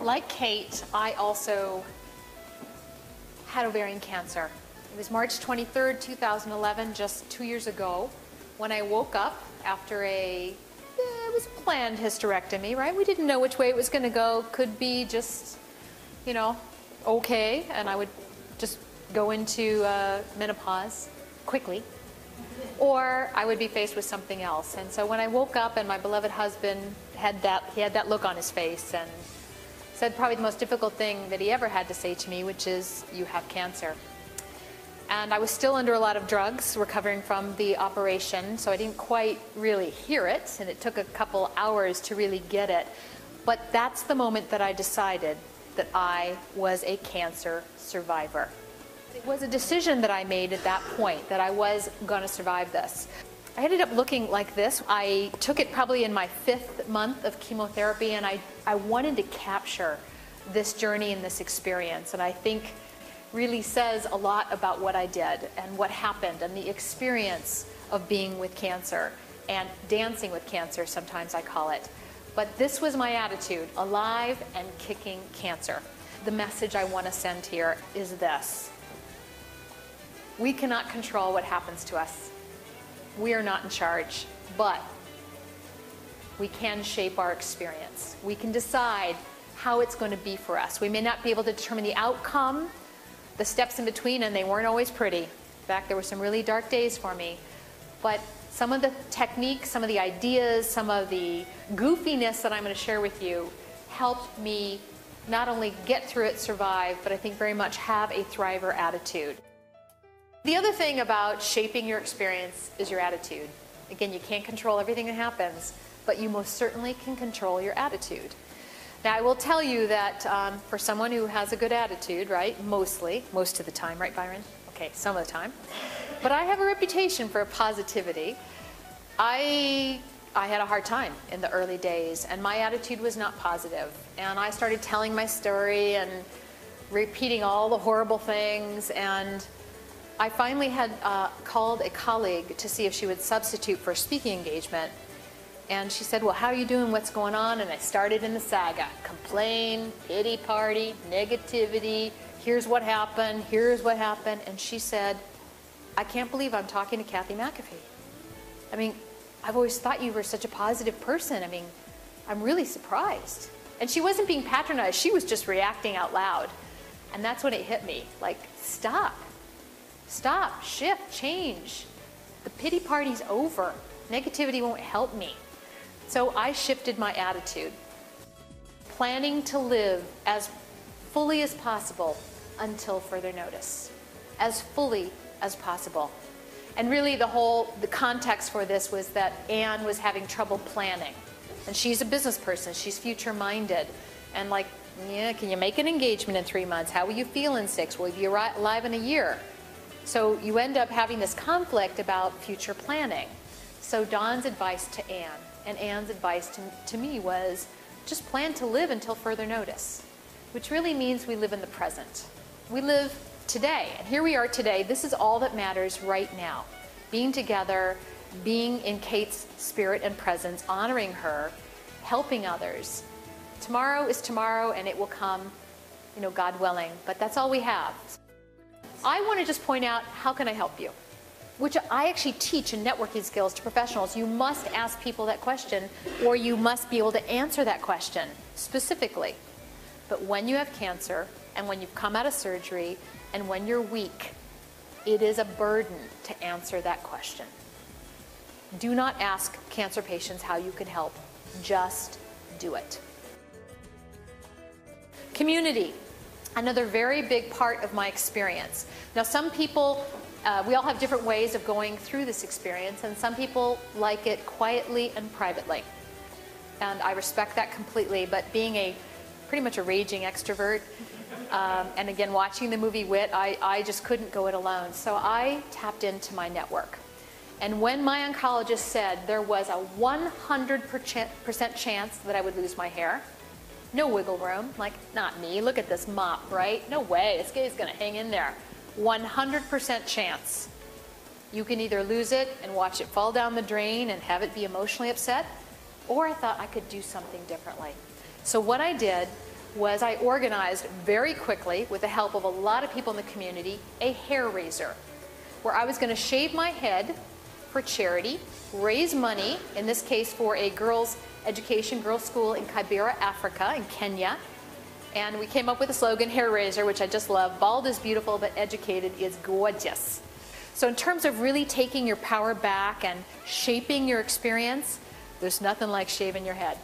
Like Kate, I also had ovarian cancer. It was March 23rd, 2011, just two years ago, when I woke up after a, eh, it was planned hysterectomy, right? We didn't know which way it was going to go. Could be just, you know, okay, and I would just go into uh, menopause quickly. Or I would be faced with something else. And so when I woke up and my beloved husband had that, he had that look on his face and said probably the most difficult thing that he ever had to say to me, which is, you have cancer. And I was still under a lot of drugs, recovering from the operation, so I didn't quite really hear it, and it took a couple hours to really get it. But that's the moment that I decided that I was a cancer survivor. It was a decision that I made at that point that I was going to survive this. I ended up looking like this. I took it probably in my fifth month of chemotherapy, and I, I wanted to capture this journey and this experience. And I think really says a lot about what I did and what happened and the experience of being with cancer and dancing with cancer, sometimes I call it. But this was my attitude alive and kicking cancer. The message I want to send here is this we cannot control what happens to us. We are not in charge, but we can shape our experience. We can decide how it's going to be for us. We may not be able to determine the outcome, the steps in between, and they weren't always pretty. In fact, there were some really dark days for me. But some of the techniques, some of the ideas, some of the goofiness that I'm going to share with you helped me not only get through it, survive, but I think very much have a thriver attitude. The other thing about shaping your experience is your attitude. Again, you can't control everything that happens, but you most certainly can control your attitude. Now, I will tell you that um, for someone who has a good attitude, right, mostly, most of the time, right, Byron? Okay, some of the time. But I have a reputation for a positivity. I, I had a hard time in the early days, and my attitude was not positive. And I started telling my story and repeating all the horrible things, and I finally had uh, called a colleague to see if she would substitute for a speaking engagement. And she said, Well, how are you doing? What's going on? And I started in the saga complain, pity party, negativity. Here's what happened. Here's what happened. And she said, I can't believe I'm talking to Kathy McAfee. I mean, I've always thought you were such a positive person. I mean, I'm really surprised. And she wasn't being patronized, she was just reacting out loud. And that's when it hit me like, stop. Stop, shift, change. The pity party's over. Negativity won't help me. So I shifted my attitude, planning to live as fully as possible until further notice. As fully as possible. And really the whole the context for this was that Anne was having trouble planning. And she's a business person, she's future minded. And like, yeah, can you make an engagement in three months? How will you feel in six? Will you be alive in a year? So you end up having this conflict about future planning. So Don's advice to Anne and Anne's advice to, to me was just plan to live until further notice, which really means we live in the present. We live today. And here we are today. This is all that matters right now. Being together, being in Kate's spirit and presence, honoring her, helping others. Tomorrow is tomorrow and it will come, you know, God willing. But that's all we have. I want to just point out how can I help you? Which I actually teach in networking skills to professionals. You must ask people that question or you must be able to answer that question specifically. But when you have cancer and when you've come out of surgery and when you're weak, it is a burden to answer that question. Do not ask cancer patients how you can help. Just do it. Community another very big part of my experience. Now, some people, uh, we all have different ways of going through this experience, and some people like it quietly and privately. And I respect that completely, but being a pretty much a raging extrovert, um, and again, watching the movie Wit, I, I just couldn't go it alone. So I tapped into my network. And when my oncologist said there was a 100% chance that I would lose my hair, no wiggle room. Like, not me. Look at this mop, right? No way. This guy's going to hang in there. 100% chance. You can either lose it and watch it fall down the drain and have it be emotionally upset, or I thought I could do something differently. So what I did was I organized very quickly, with the help of a lot of people in the community, a hair raiser, where I was going to shave my head for charity, raise money, in this case for a girls' education, girls' school in Kibera, Africa, in Kenya. And we came up with a slogan, Hair Raiser, which I just love. Bald is beautiful, but educated is gorgeous. So in terms of really taking your power back and shaping your experience, there's nothing like shaving your head.